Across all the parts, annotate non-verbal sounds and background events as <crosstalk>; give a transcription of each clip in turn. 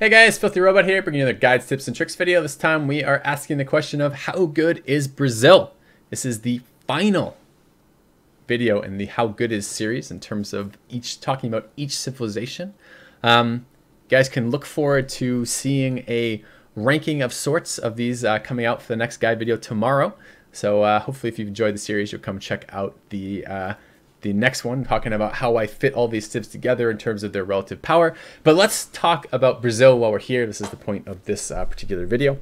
Hey guys, Filthy Robot here, bringing you another guides, tips, and tricks video. This time we are asking the question of how good is Brazil? This is the final video in the How Good Is series in terms of each talking about each civilization. Um, guys can look forward to seeing a ranking of sorts of these uh, coming out for the next guide video tomorrow. So uh, hopefully if you've enjoyed the series, you'll come check out the uh, the next one, talking about how I fit all these civs together in terms of their relative power. But let's talk about Brazil while we're here. This is the point of this uh, particular video.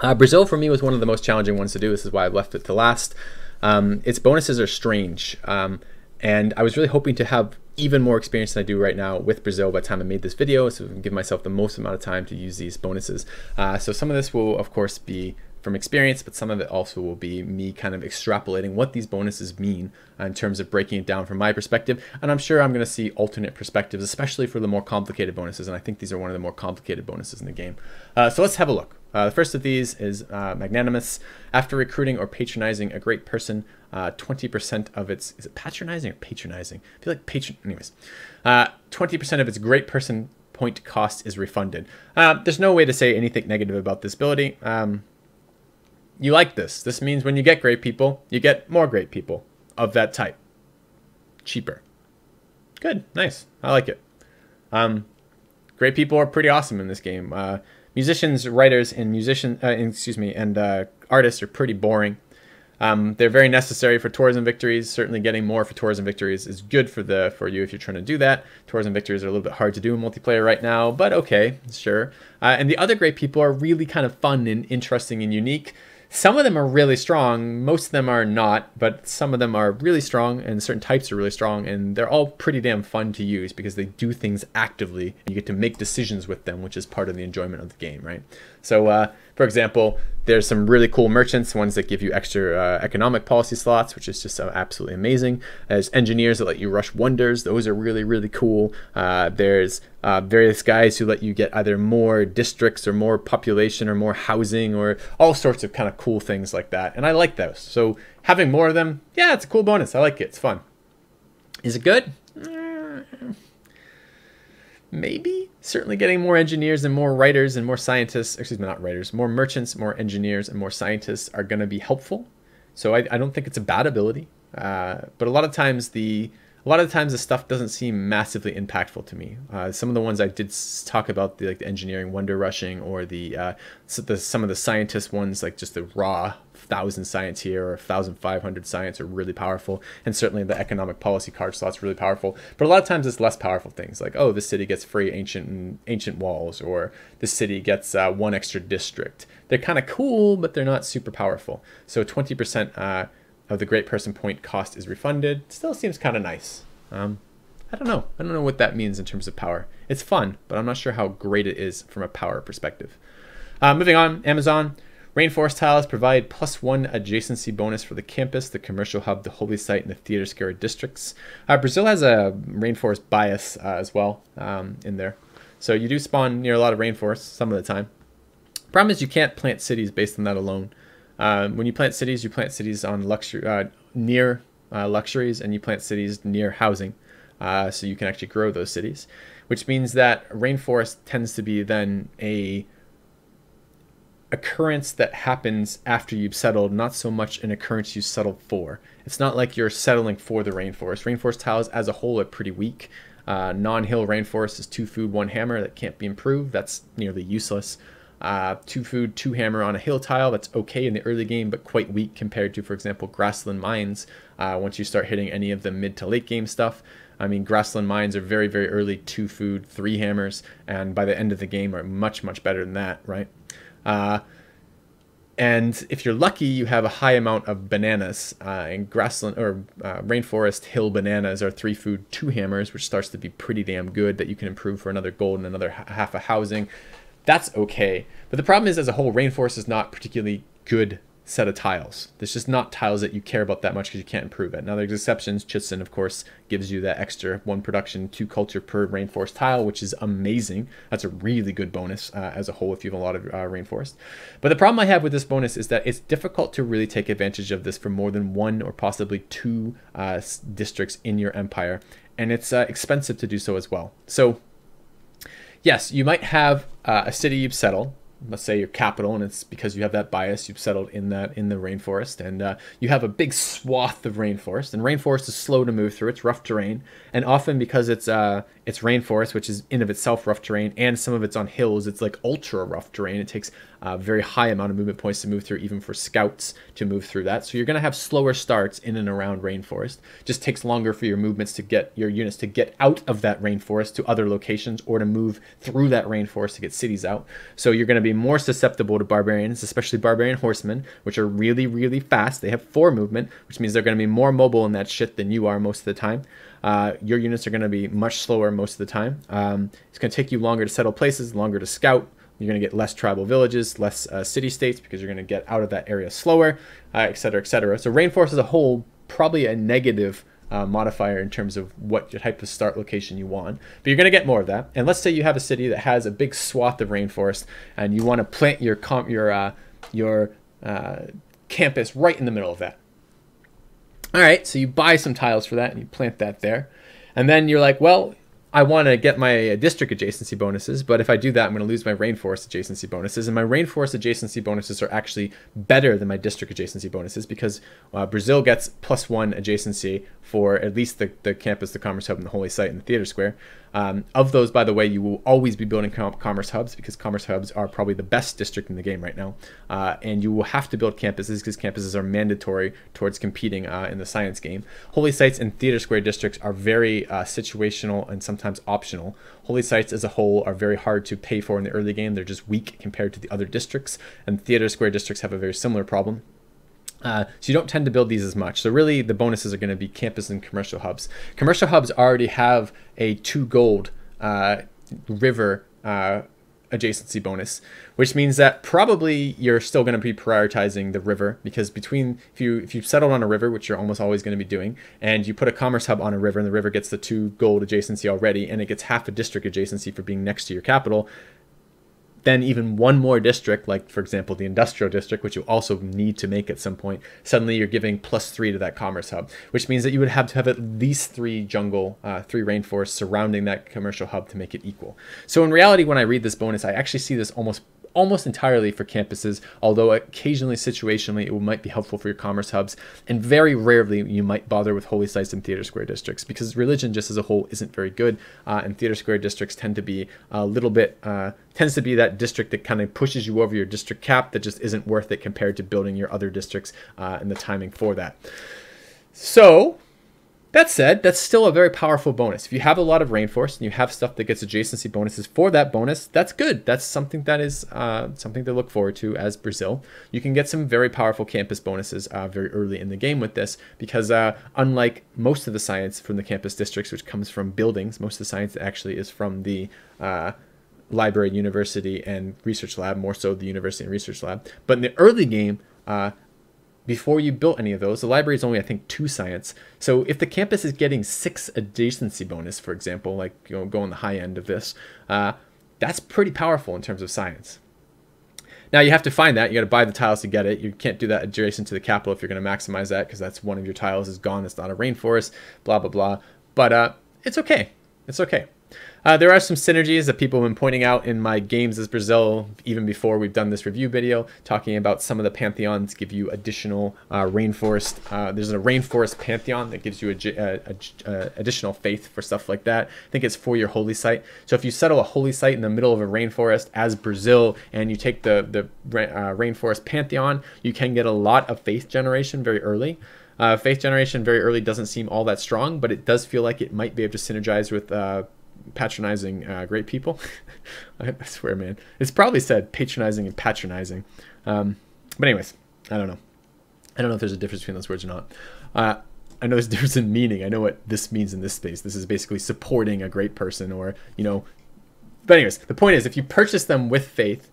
Uh, Brazil for me was one of the most challenging ones to do. This is why I left it to last. Um, its bonuses are strange. Um, and I was really hoping to have even more experience than I do right now with Brazil by the time I made this video, so I can give myself the most amount of time to use these bonuses. Uh, so some of this will, of course, be from experience, but some of it also will be me kind of extrapolating what these bonuses mean in terms of breaking it down from my perspective. And I'm sure I'm going to see alternate perspectives, especially for the more complicated bonuses. And I think these are one of the more complicated bonuses in the game. Uh, so let's have a look. Uh, the first of these is uh, magnanimous. After recruiting or patronizing a great person, 20% uh, of its is it patronizing or patronizing? I feel like patron. Anyways, 20% uh, of its great person point cost is refunded. Uh, there's no way to say anything negative about this ability. Um, you like this. This means when you get great people, you get more great people of that type. Cheaper. Good. Nice. I like it. Um, great people are pretty awesome in this game. Uh, musicians, writers, and musician, uh, excuse me, and uh, artists are pretty boring. Um, they're very necessary for tourism victories. Certainly, getting more for tourism victories is good for the for you if you're trying to do that. Tourism victories are a little bit hard to do in multiplayer right now, but okay, sure. Uh, and the other great people are really kind of fun and interesting and unique. Some of them are really strong, most of them are not, but some of them are really strong and certain types are really strong and they're all pretty damn fun to use because they do things actively and you get to make decisions with them, which is part of the enjoyment of the game, right? So uh, for example, there's some really cool merchants, ones that give you extra uh, economic policy slots, which is just uh, absolutely amazing. There's engineers that let you rush wonders. Those are really, really cool. Uh, there's uh, various guys who let you get either more districts or more population or more housing or all sorts of kind of cool things like that. And I like those. So having more of them, yeah, it's a cool bonus. I like it. It's fun. Is it good? Maybe certainly getting more engineers and more writers and more scientists excuse me not writers more merchants more engineers and more scientists are going to be helpful so I, I, don't think it's a bad ability uh, but a lot of times the a lot of the times the stuff doesn't seem massively impactful to me. Uh, some of the ones I did talk about, the like the engineering wonder rushing, or the, uh, the some of the scientist ones, like just the raw thousand science here or thousand five hundred science, are really powerful, and certainly the economic policy card slots really powerful. But a lot of times it's less powerful things, like oh, this city gets free ancient ancient walls, or this city gets uh, one extra district. They're kind of cool, but they're not super powerful. So twenty percent uh, of the great person point cost is refunded. Still seems kind of nice. Um, I don't know. I don't know what that means in terms of power. It's fun, but I'm not sure how great it is from a power perspective. Uh, moving on, Amazon. Rainforest tiles provide plus one adjacency bonus for the campus, the commercial hub, the holy site, and the theater square districts. Uh, Brazil has a rainforest bias uh, as well um, in there. So you do spawn near a lot of rainforests some of the time. Problem is you can't plant cities based on that alone. Uh, when you plant cities, you plant cities on luxury uh, near uh, luxuries, and you plant cities near housing, uh, so you can actually grow those cities. Which means that rainforest tends to be then a occurrence that happens after you've settled, not so much an occurrence you settled for. It's not like you're settling for the rainforest. Rainforest tiles as a whole are pretty weak. Uh, non-hill rainforest is two food, one hammer that can't be improved. That's nearly useless. Uh, two food, two hammer on a hill tile. That's okay in the early game, but quite weak compared to, for example, grassland mines. Uh, once you start hitting any of the mid to late game stuff, I mean, grassland mines are very, very early two food, three hammers, and by the end of the game are much, much better than that, right? Uh, and if you're lucky, you have a high amount of bananas. Uh, and grassland or uh, rainforest hill bananas are three food, two hammers, which starts to be pretty damn good that you can improve for another gold and another half a housing that's okay. But the problem is, as a whole, Rainforest is not particularly good set of tiles. There's just not tiles that you care about that much because you can't improve it. Now there's exceptions. Chitzen, of course, gives you that extra one production, two culture per rainforest tile, which is amazing. That's a really good bonus uh, as a whole if you have a lot of uh, rainforest. But the problem I have with this bonus is that it's difficult to really take advantage of this for more than one or possibly two uh, districts in your empire. And it's uh, expensive to do so as well. So yes, you might have uh, a city you've settled let's say your capital and it's because you have that bias you've settled in that in the rainforest and uh, you have a big swath of rainforest and rainforest is slow to move through it's rough terrain and often because it's uh it's rainforest which is in of itself rough terrain and some of it's on hills it's like ultra rough terrain it takes very high amount of movement points to move through even for scouts to move through that so you're going to have slower starts in and around rainforest just takes longer for your movements to get your units to get out of that rainforest to other locations or to move through that rainforest to get cities out so you're going to be more susceptible to barbarians, especially barbarian horsemen, which are really, really fast. They have four movement, which means they're going to be more mobile in that shit than you are most of the time. Uh, your units are going to be much slower most of the time. Um, it's going to take you longer to settle places, longer to scout. You're going to get less tribal villages, less uh, city states because you're going to get out of that area slower, uh, et cetera, et cetera. So rainforest as a whole, probably a negative uh, modifier in terms of what type of start location you want. But you're going to get more of that. And let's say you have a city that has a big swath of rainforest, and you want to plant your comp your uh, your uh, campus right in the middle of that. All right, so you buy some tiles for that and you plant that there, and then you're like, well, I want to get my district adjacency bonuses, but if I do that, I'm going to lose my rainforest adjacency bonuses. And my rainforest adjacency bonuses are actually better than my district adjacency bonuses because uh, Brazil gets plus one adjacency for at least the, the campus, the Commerce Hub, and the Holy Site and the Theater Square. Um, of those, by the way, you will always be building com- commerce hubs because commerce hubs are probably the best district in the game right now. Uh, and you will have to build campuses because campuses are mandatory towards competing uh, in the science game. Holy sites and theater square districts are very uh, situational and sometimes optional. Holy sites as a whole are very hard to pay for in the early game. They're just weak compared to the other districts. And theater square districts have a very similar problem. Uh, so you don't tend to build these as much. So really, the bonuses are going to be campus and commercial hubs. Commercial hubs already have a two gold uh, river uh, adjacency bonus, which means that probably you're still going to be prioritizing the river because between if you if you settled on a river, which you're almost always going to be doing, and you put a commerce hub on a river, and the river gets the two gold adjacency already, and it gets half a district adjacency for being next to your capital, then even one more district, like for example the industrial district, which you also need to make at some point, suddenly you're giving plus three to that commerce hub, which means that you would have to have at least three jungle, uh, three rainforests surrounding that commercial hub to make it equal. So in reality, when I read this bonus, I actually see this almost almost entirely for campuses, although occasionally situationally it might be helpful for your commerce hubs. And very rarely you might bother with holy sites and theater square districts because religion just as a whole isn't very good. Uh, and theater square districts tend to be a little bit, uh, tends to be that district that kind of pushes you over your district cap that just isn't worth it compared to building your other districts uh, and the timing for that. So that said, that's still a very powerful bonus. If you have a lot of rainforest and you have stuff that gets adjacency bonuses for that bonus, that's good. That's something that is uh, something to look forward to as Brazil. You can get some very powerful campus bonuses uh, very early in the game with this because uh, unlike most of the science from the campus districts, which comes from buildings, most of the science actually is from the uh, library, university, and research lab, more so the university and research lab. But in the early game, uh, before you built any of those. The library is only, I think, two science. So if the campus is getting six adjacency bonus, for example, like you know, go on the high end of this, uh, that's pretty powerful in terms of science. Now you have to find that. You got to buy the tiles to get it. You can't do that adjacent to the capital if you're going to maximize that because that's one of your tiles is gone. It's not a rainforest. Blah blah blah. But uh, it's okay. It's okay. Uh, there are some synergies that people have been pointing out in my games as Brazil, even before we've done this review video, talking about some of the pantheons give you additional uh, rainforest. Uh, there's a rainforest pantheon that gives you a, a, a, additional faith for stuff like that. I think it's for your holy site. So if you settle a holy site in the middle of a rainforest as Brazil, and you take the the uh, rainforest pantheon, you can get a lot of faith generation very early. Uh, faith generation very early doesn't seem all that strong, but it does feel like it might be able to synergize with uh, patronizing uh, great people. <laughs> I swear, man. It's probably said patronizing and patronizing. Um, but anyways, I don't know. I don't know if there's a difference between those words or not. Uh, I know there's a difference in meaning. I know what this means in this space. This is basically supporting a great person or, you know. But anyways, the point is if you purchase them with faith,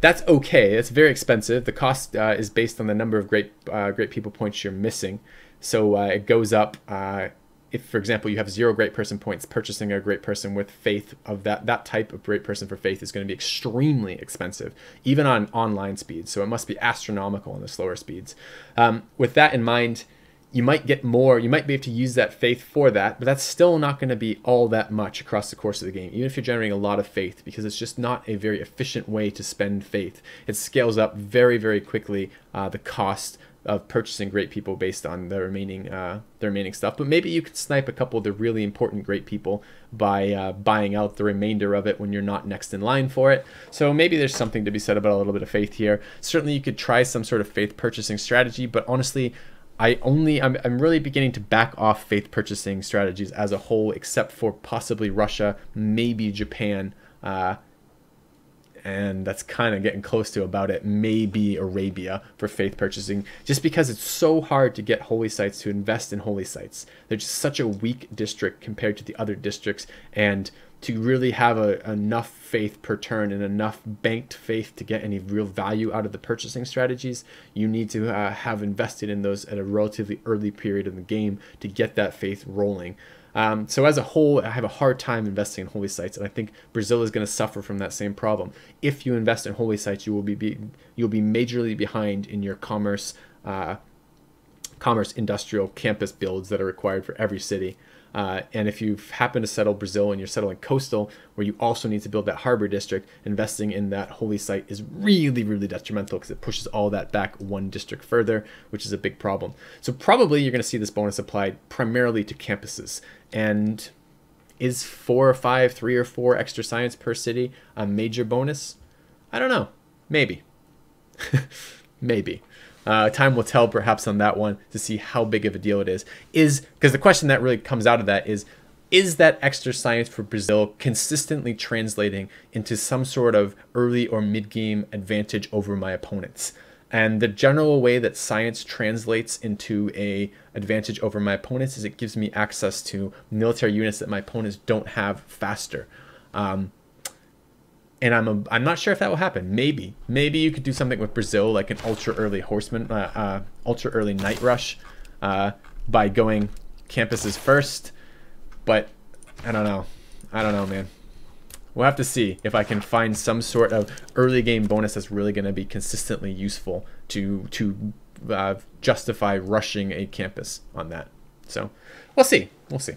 that's okay. It's very expensive. The cost uh, is based on the number of great uh, great people points you're missing. So uh, it goes up uh, if for example you have zero great person points purchasing a great person with faith of that that type of great person for faith is going to be extremely expensive even on online speeds so it must be astronomical on the slower speeds um, with that in mind you might get more, you might be able to use that faith for that, but that's still not going to be all that much across the course of the game, even if you're generating a lot of faith, because it's just not a very efficient way to spend faith. It scales up very, very quickly uh, the cost of purchasing great people based on the remaining uh, the remaining stuff. But maybe you could snipe a couple of the really important great people by uh, buying out the remainder of it when you're not next in line for it. So maybe there's something to be said about a little bit of faith here. Certainly, you could try some sort of faith purchasing strategy, but honestly. I only I'm, I'm really beginning to back off faith purchasing strategies as a whole, except for possibly Russia, maybe Japan, uh, and that's kind of getting close to about it. Maybe Arabia for faith purchasing, just because it's so hard to get holy sites to invest in holy sites. They're just such a weak district compared to the other districts, and to really have a, enough faith per turn and enough banked faith to get any real value out of the purchasing strategies, you need to uh, have invested in those at a relatively early period in the game to get that faith rolling. Um, so as a whole, I have a hard time investing in holy sites, and I think Brazil is going to suffer from that same problem. If you invest in holy sites, you will be, be you'll be majorly behind in your commerce, uh, commerce industrial campus builds that are required for every city. Uh, and if you happen to settle Brazil and you're settling coastal, where you also need to build that harbor district, investing in that holy site is really, really detrimental because it pushes all that back one district further, which is a big problem. So probably you're going to see this bonus applied primarily to campuses. And is four or five, three or four extra science per city a major bonus? I don't know. Maybe. <laughs> Maybe. Uh, time will tell, perhaps, on that one to see how big of a deal it is. Is because the question that really comes out of that is is that extra science for Brazil consistently translating into some sort of early or mid game advantage over my opponents? And the general way that science translates into a advantage over my opponents is it gives me access to military units that my opponents don't have faster. Um, and I'm a, I'm not sure if that will happen. Maybe maybe you could do something with Brazil like an ultra early horseman, uh, uh, ultra early knight rush, uh, by going campuses first. But I don't know. I don't know, man. We'll have to see if I can find some sort of early game bonus that's really going to be consistently useful to to uh, justify rushing a campus on that. So we'll see. We'll see.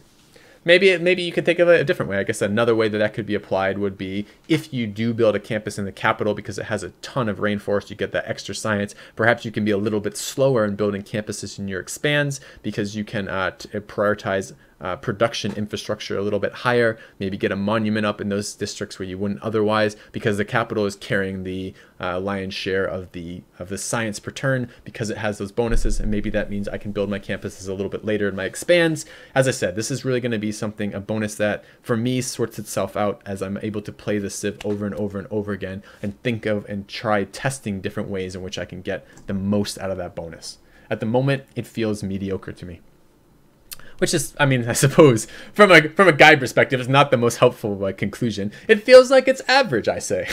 Maybe maybe you could think of it a different way. I guess another way that that could be applied would be if you do build a campus in the capital because it has a ton of rainforest, you get that extra science. Perhaps you can be a little bit slower in building campuses in your expands because you can uh, prioritize uh, production infrastructure a little bit higher, maybe get a monument up in those districts where you wouldn't otherwise, because the capital is carrying the uh, lion's share of the of the science per turn because it has those bonuses, and maybe that means I can build my campuses a little bit later in my expands. As I said, this is really going to be something a bonus that for me sorts itself out as I'm able to play the Civ over and over and over again and think of and try testing different ways in which I can get the most out of that bonus. At the moment, it feels mediocre to me which is, I mean, <laughs> I suppose from a from a guide perspective, is not the most helpful uh, conclusion. It feels like it's average, I say.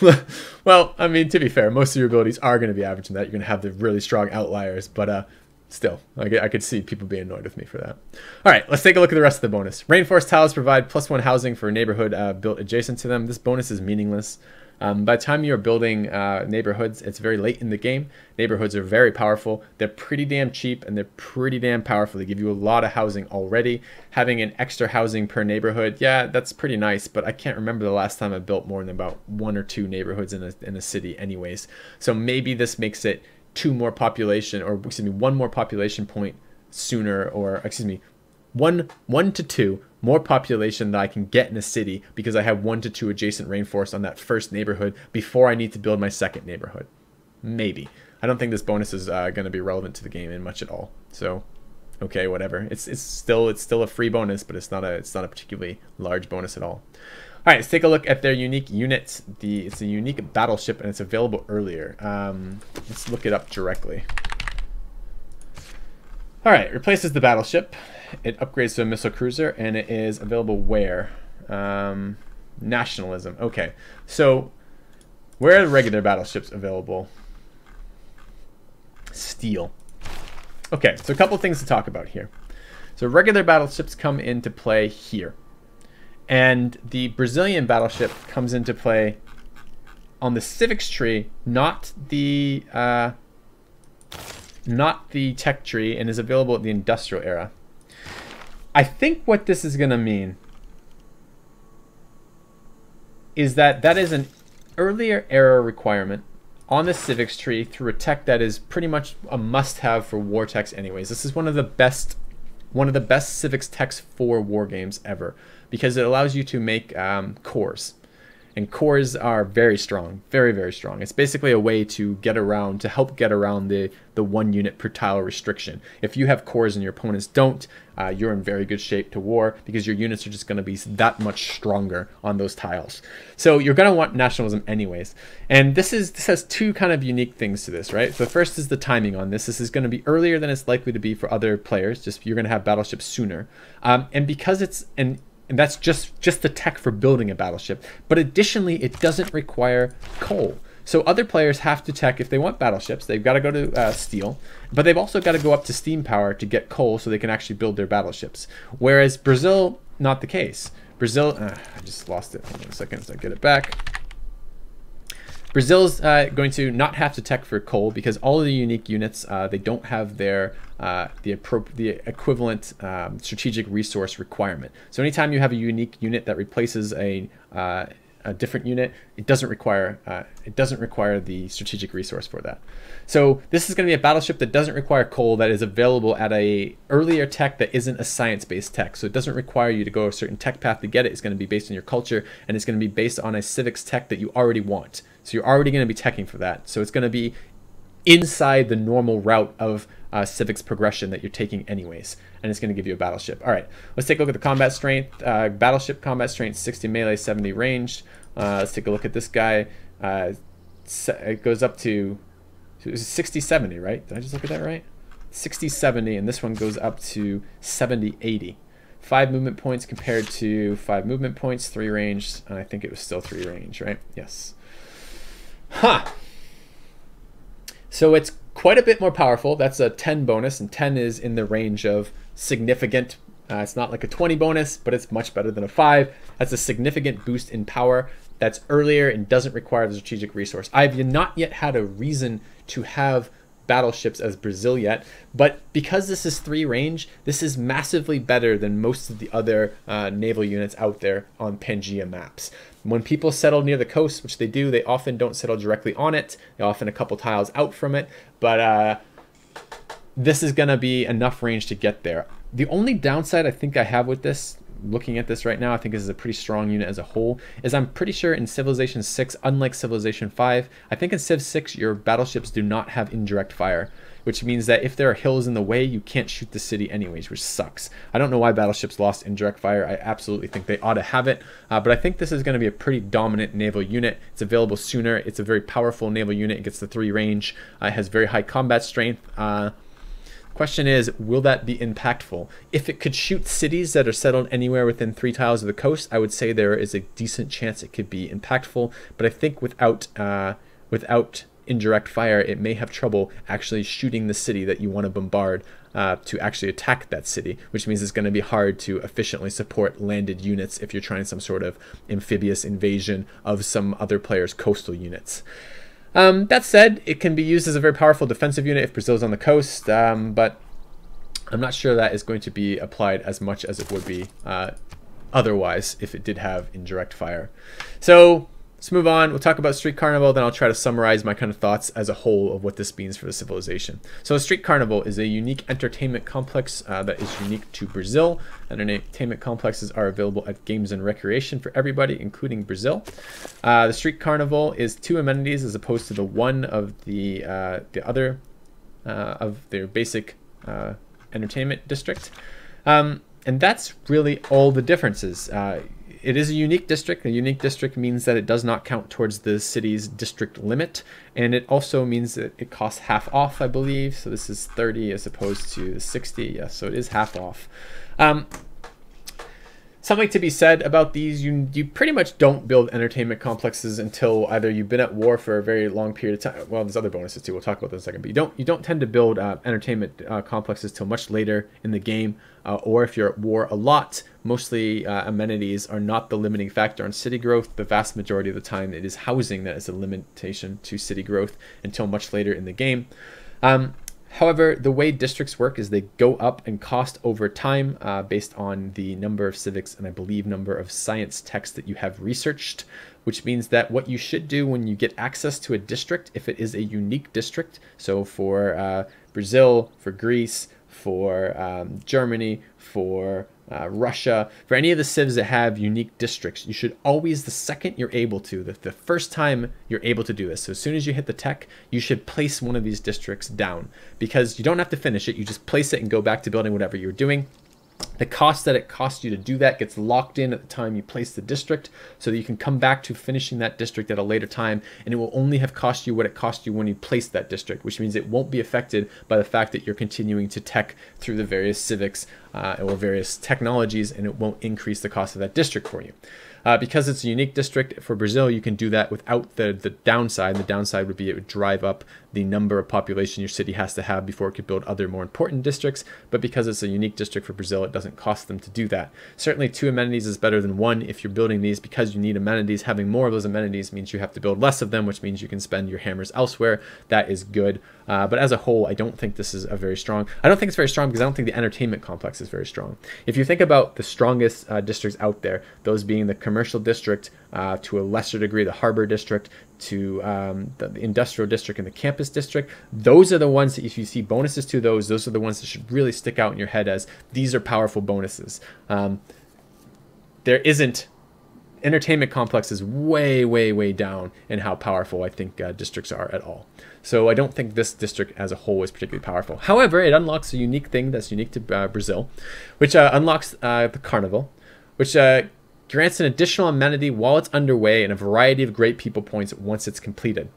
<laughs> well, I mean, to be fair, most of your abilities are going to be average in that. You're going to have the really strong outliers, but uh, still, I, I could see people being annoyed with me for that. All right, let's take a look at the rest of the bonus. Rainforest tiles provide plus one housing for a neighborhood uh, built adjacent to them. This bonus is meaningless. Um, by the time you're building uh, neighborhoods, it's very late in the game. Neighborhoods are very powerful. They're pretty damn cheap and they're pretty damn powerful. They give you a lot of housing already. Having an extra housing per neighborhood, yeah, that's pretty nice, but I can't remember the last time I built more than about one or two neighborhoods in a, in a city anyways. So maybe this makes it two more population, or excuse me, one more population point sooner, or excuse me, one one to two more population that I can get in a city because I have one to two adjacent rainforests on that first neighborhood before I need to build my second neighborhood. Maybe. I don't think this bonus is uh, going to be relevant to the game in much at all. So, okay, whatever. It's it's still it's still a free bonus, but it's not a it's not a particularly large bonus at all. All right, let's take a look at their unique units. The it's a unique battleship and it's available earlier. Um, let's look it up directly. All right, replaces the battleship. It upgrades to a missile cruiser, and it is available where? Um, nationalism. Okay, so where are the regular battleships available? Steel. Okay, so a couple things to talk about here. So regular battleships come into play here. And the Brazilian battleship comes into play on the civics tree, not the uh, not the tech tree, and is available at the industrial era. I think what this is going to mean is that that is an earlier era requirement on the civics tree through a tech that is pretty much a must-have for war techs anyways. This is one of the best one of the best civics techs for war games ever because it allows you to make um, corps and corps are very strong, very very strong. It's basically a way to get around to help get around the the one unit per tile restriction. If you have corps and your opponents don't, uh, you're in very good shape to war because your units are just going to be that much stronger on those tiles. So you're going to want nationalism anyways. And this is this has two kind of unique things to this, right? The first is the timing on this. This is going to be earlier than it's likely to be for other players. Just you're going to have battleships sooner, um, and because it's an and that's just just the tech for building a battleship. But additionally, it doesn't require coal. So other players have to tech if they want battleships. They've got to go to uh, steel, but they've also got to go up to steam power to get coal so they can actually build their battleships. Whereas Brazil, not the case. Brazil, uh, I just lost it. Hold on a second so I get it back. Brazil's uh, going to not have to tech for coal because all of the unique units, uh, they don't have their uh, the, the equivalent um, strategic resource requirement. So anytime you have a unique unit that replaces a, uh, a different unit, it doesn't require uh, it doesn't require the strategic resource for that. So this is going to be a battleship that doesn't require coal that is available at a earlier tech that isn't a science-based tech. So it doesn't require you to go a certain tech path to get it. It's going to be based on your culture and it's going to be based on a civics tech that you already want. So you're already going to be teching for that. So it's going to be inside the normal route of uh, civics progression that you're taking anyways. And it's going to give you a battleship. All right, let's take a look at the combat strength. Uh, battleship combat strength, 60 melee, 70 ranged. Uh, let's take a look at this guy. Uh, it goes up to 60, 70, right? Did I just look at that right? 60, 70, and this one goes up to 70, 80 five movement points compared to five movement points, three range, and I think it was still three range, right? Yes. Huh. So it's quite a bit more powerful. That's a 10 bonus, and 10 is in the range of significant. Uh, it's not like a 20 bonus, but it's much better than a 5. That's a significant boost in power. That's earlier and doesn't require the strategic resource. I've not yet had a reason to have battleships as Brazil yet, but because this is three range, this is massively better than most of the other uh, naval units out there on Pangea maps. When people settle near the coast, which they do, they often don't settle directly on it. They're often a couple tiles out from it, but uh, this is going to be enough range to get there. The only downside I think I have with this looking at this right now, I think this is a pretty strong unit as a whole, is I'm pretty sure in Civilization 6, unlike Civilization 5, I think in Civ 6 your battleships do not have indirect fire, which means that if there are hills in the way, you can't shoot the city anyways, which sucks. I don't know why battleships lost indirect fire. I absolutely think they ought to have it, uh, but I think this is going to be a pretty dominant naval unit. It's available sooner. It's a very powerful naval unit. It gets the three range. Uh, it has very high combat strength. Uh, Question is, will that be impactful? If it could shoot cities that are settled anywhere within three tiles of the coast, I would say there is a decent chance it could be impactful. But I think without uh, without indirect fire, it may have trouble actually shooting the city that you want to bombard uh, to actually attack that city, which means it's going to be hard to efficiently support landed units if you're trying some sort of amphibious invasion of some other player's coastal units. Um, that said, it can be used as a very powerful defensive unit if Brazil is on the coast, um, but I'm not sure that is going to be applied as much as it would be uh, otherwise if it did have indirect fire. So Let's move on. We'll talk about Street Carnival, then I'll try to summarize my kind of thoughts as a whole of what this means for the civilization. So, a Street Carnival is a unique entertainment complex uh, that is unique to Brazil. Entertainment complexes are available at Games and Recreation for everybody, including Brazil. Uh, the Street Carnival is two amenities as opposed to the one of the uh, the other uh, of their basic uh, entertainment district. Um, and that's really all the differences. It is a unique district. A unique district means that it does not count towards the city's district limit, and it also means that it costs half off, I believe. So this is 30 as opposed to 60. Yes, so it is half off. Um, something to be said about these you you pretty much don't build entertainment complexes until either you've been at war for a very long period of time well there's other bonuses too we'll talk about that in a second but you don't you don't tend to build uh, entertainment uh, complexes till much later in the game uh, or if you're at war a lot mostly uh, amenities are not the limiting factor. On city growth the vast majority of the time it is housing that is a limitation to city growth until much later in the game. Um, However, the way districts work is they go up in cost over time uh, based on the number of civics and I believe number of science techs that you have researched, which means that what you should do when you get access to a district, if it is a unique district, so for uh, Brazil, for Greece, for um, Germany, for uh, Russia, for any of the civs that have unique districts, you should always, the second you're able to, the, the first time you're able to do this, so as soon as you hit the tech, you should place one of these districts down because you don't have to finish it. You just place it and go back to building whatever you're doing. The cost that it costs you to do that gets locked in at the time you place the district so that you can come back to finishing that district at a later time and it will only have cost you what it cost you when you placed that district, which means it won't be affected by the fact that you're continuing to tech through the various civics uh, or various technologies and it won't increase the cost of that district for you. Uh, because it's a unique district for Brazil, you can do that without the, the downside. The downside would be it would drive up the number of population your city has to have before it could build other more important districts. But because it's a unique district for Brazil, it doesn't cost them to do that. Certainly, two amenities is better than one if you're building these because you need amenities. Having more of those amenities means you have to build less of them, which means you can spend your hammers elsewhere. That is good. Uh, but as a whole, I don't think this is a very strong. I don't think it's very strong because I don't think the entertainment complex is very strong. If you think about the strongest uh, districts out there, those being the commercial district, uh, to a lesser degree, the harbor district, to um, the, the, industrial district and the campus district. Those are the ones that if you see bonuses to those, those are the ones that should really stick out in your head as these are powerful bonuses. Um, there isn't entertainment complex is way, way, way down in how powerful I think uh, districts are at all. So I don't think this district as a whole is particularly powerful. However, it unlocks a unique thing that's unique to uh, Brazil, which uh, unlocks uh, the carnival, which uh, grants an additional amenity while it's underway and a variety of great people points once it's completed.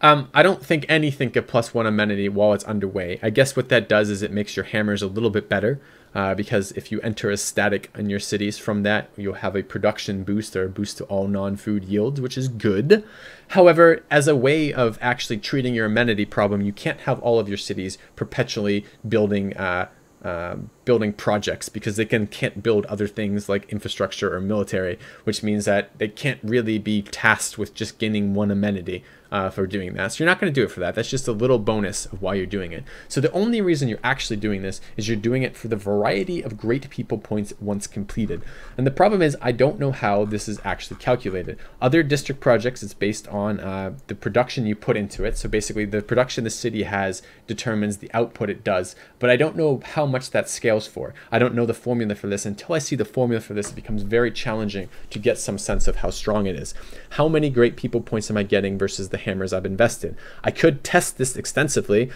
Um, I don't think anything get plus one amenity while it's underway. I guess what that does is it makes your hammers a little bit better uh, because if you enter a static in your cities from that, you'll have a production boost or a boost to all non-food yields, which is good. However, as a way of actually treating your amenity problem, you can't have all of your cities perpetually building uh, uh, building projects because they can can't build other things like infrastructure or military, which means that they can't really be tasked with just gaining one amenity uh, for doing that. So you're not going to do it for that. That's just a little bonus of why you're doing it. So the only reason you're actually doing this is you're doing it for the variety of great people points once completed. And the problem is I don't know how this is actually calculated. Other district projects, it's based on uh, the production you put into it. So basically the production the city has determines the output it does. But I don't know how much that scales for. I don't know the formula for this. Until I see the formula for this, it becomes very challenging to get some sense of how strong it is. How many great people points am I getting versus the hammers I've invested. I could test this extensively,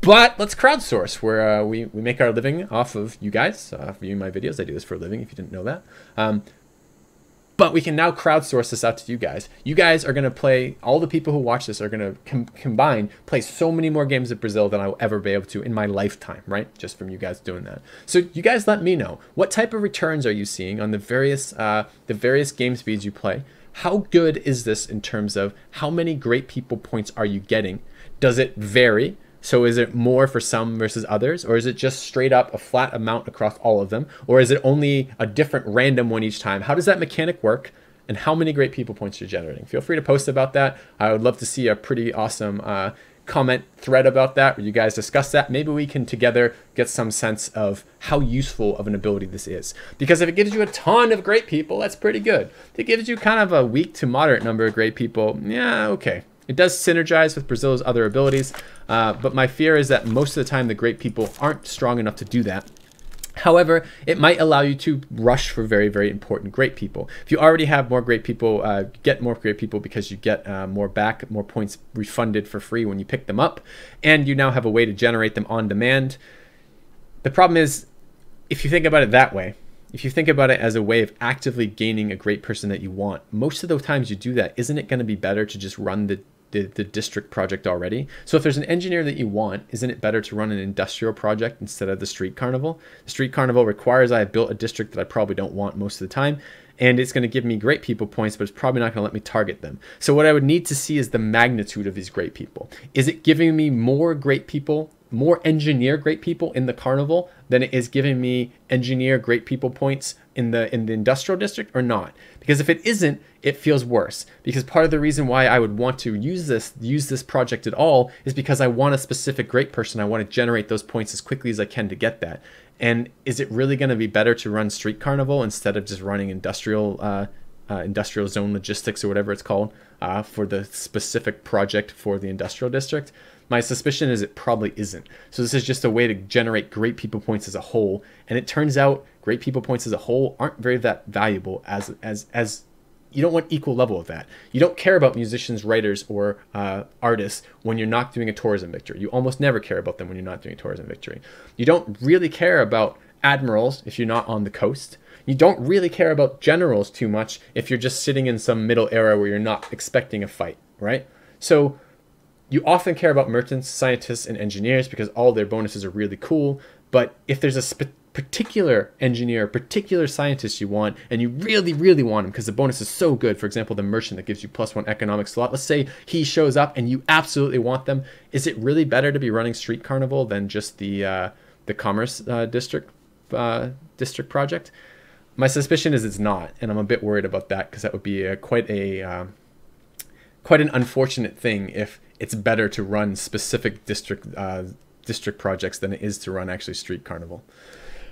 but let's crowdsource where uh, we, we make our living off of you guys uh, viewing my videos. I do this for a living if you didn't know that. Um, but we can now crowdsource this out to you guys. You guys are going to play, all the people who watch this are going to com combine, play so many more games of Brazil than I will ever be able to in my lifetime, right? Just from you guys doing that. So you guys let me know, what type of returns are you seeing on the various, uh, the various game speeds you play? How good is this in terms of how many great people points are you getting? Does it vary? So is it more for some versus others? Or is it just straight up a flat amount across all of them? Or is it only a different random one each time? How does that mechanic work? And how many great people points you're generating? Feel free to post about that. I would love to see a pretty awesome uh, comment thread about that where you guys discuss that. Maybe we can together get some sense of how useful of an ability this is. Because if it gives you a ton of great people, that's pretty good. If it gives you kind of a weak to moderate number of great people, yeah, okay. It does synergize with Brazil's other abilities, uh, but my fear is that most of the time the great people aren't strong enough to do that. However, it might allow you to rush for very, very important great people. If you already have more great people, uh, get more great people because you get uh, more back, more points refunded for free when you pick them up, and you now have a way to generate them on demand. The problem is, if you think about it that way, if you think about it as a way of actively gaining a great person that you want, most of the times you do that, isn't it going to be better to just run the the, the district project already. So if there's an engineer that you want, isn't it better to run an industrial project instead of the street carnival? The street carnival requires I have built a district that I probably don't want most of the time, and it's going to give me great people points, but it's probably not going to let me target them. So what I would need to see is the magnitude of these great people. Is it giving me more great people more engineer great people in the carnival than it is giving me engineer great people points in the in the industrial district or not. Because if it isn't it feels worse. Because part of the reason why I would want to use this use this project at all is because I want a specific great person. I want to generate those points as quickly as I can to get that. And is it really going to be better to run street carnival instead of just running industrial uh, uh, industrial zone logistics or whatever it's called uh, for the specific project for the industrial district my suspicion is it probably isn't. So this is just a way to generate great people points as a whole, and it turns out great people points as a whole aren't very that valuable as as as you don't want equal level of that. You don't care about musicians, writers, or uh, artists when you're not doing a tourism victory. You almost never care about them when you're not doing a tourism victory. You don't really care about admirals if you're not on the coast. You don't really care about generals too much if you're just sitting in some middle era where you're not expecting a fight, right? So you often care about merchants, scientists, and engineers because all their bonuses are really cool. But if there's a particular engineer, particular scientist you want, and you really, really want him because the bonus is so good, for example, the merchant that gives you plus one economic slot, let's say he shows up and you absolutely want them, is it really better to be running Street Carnival than just the, uh, the Commerce uh, District, uh, district project? My suspicion is it's not, and I'm a bit worried about that because that would be a, quite a uh, quite an unfortunate thing if it's better to run specific district uh, district projects than it is to run actually street carnival.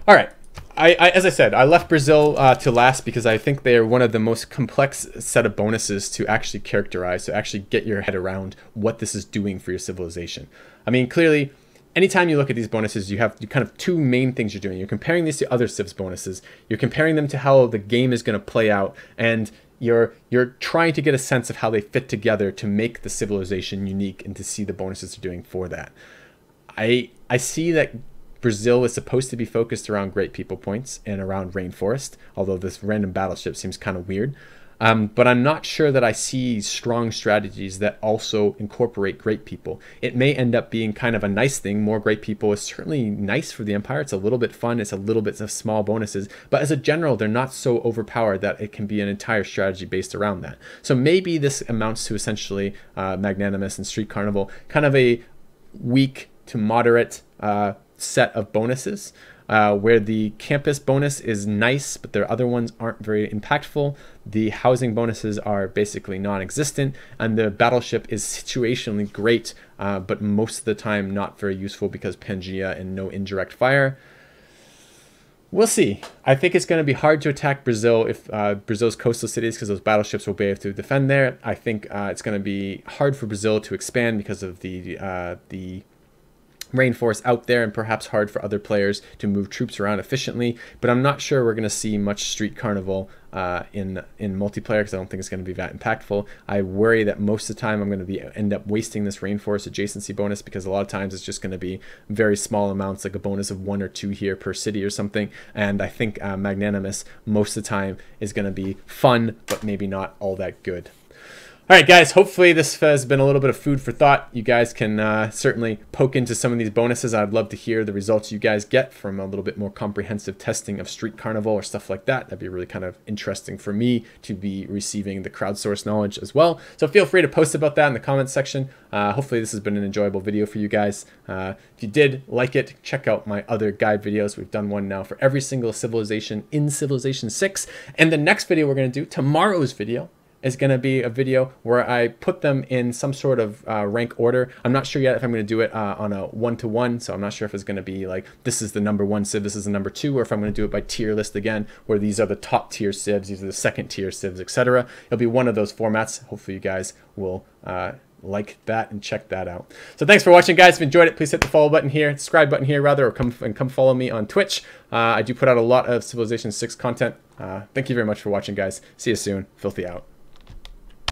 All right. I, I, as I said, I left Brazil uh, to last because I think they are one of the most complex set of bonuses to actually characterize, to actually get your head around what this is doing for your civilization. I mean, clearly, anytime you look at these bonuses, you have kind of two main things you're doing. You're comparing these to other civs bonuses. You're comparing them to how the game is going to play out, and you're you're trying to get a sense of how they fit together to make the civilization unique and to see the bonuses they're doing for that. I I see that Brazil is supposed to be focused around great people points and around rainforest, although this random battleship seems kind of weird. Um, but I'm not sure that I see strong strategies that also incorporate great people. It may end up being kind of a nice thing. More great people is certainly nice for the Empire. It's a little bit fun. It's a little bit of small bonuses. But as a general, they're not so overpowered that it can be an entire strategy based around that. So maybe this amounts to essentially uh, Magnanimous and Street Carnival, kind of a weak to moderate uh, set of bonuses uh, where the campus bonus is nice, but their other ones aren't very impactful. The housing bonuses are basically non existent, and the battleship is situationally great, uh, but most of the time not very useful because Pangea and no indirect fire. We'll see. I think it's going to be hard to attack Brazil if uh, Brazil's coastal cities because those battleships will be able to defend there. I think uh, it's going to be hard for Brazil to expand because of the uh, the rainforest out there and perhaps hard for other players to move troops around efficiently. But I'm not sure we're going to see much Street Carnival uh, in in multiplayer because I don't think it's going to be that impactful. I worry that most of the time I'm going to be end up wasting this rainforest adjacency bonus because a lot of times it's just going to be very small amounts, like a bonus of one or two here per city or something. And I think uh, Magnanimous most of the time is going to be fun, but maybe not all that good. All right, guys, hopefully this has been a little bit of food for thought. You guys can uh, certainly poke into some of these bonuses. I'd love to hear the results you guys get from a little bit more comprehensive testing of Street Carnival or stuff like that. That'd be really kind of interesting for me to be receiving the crowdsourced knowledge as well. So feel free to post about that in the comments section. Uh, hopefully this has been an enjoyable video for you guys. Uh, if you did like it, check out my other guide videos. We've done one now for every single civilization in Civilization 6. And the next video we're going to do, tomorrow's video, is going to be a video where I put them in some sort of uh, rank order. I'm not sure yet if I'm going to do it uh, on a one-to-one, so I'm not sure if it's going to be like this is the number one civ, this is the number two, or if I'm going to do it by tier list again, where these are the top tier civs, these are the second tier civs, etc. It'll be one of those formats. Hopefully you guys will uh, like that and check that out. So thanks for watching, guys. If you enjoyed it, please hit the follow button here, subscribe button here, rather, or come and come follow me on Twitch. Uh, I do put out a lot of Civilization 6 content. Uh, thank you very much for watching, guys. See you soon. Filthy out.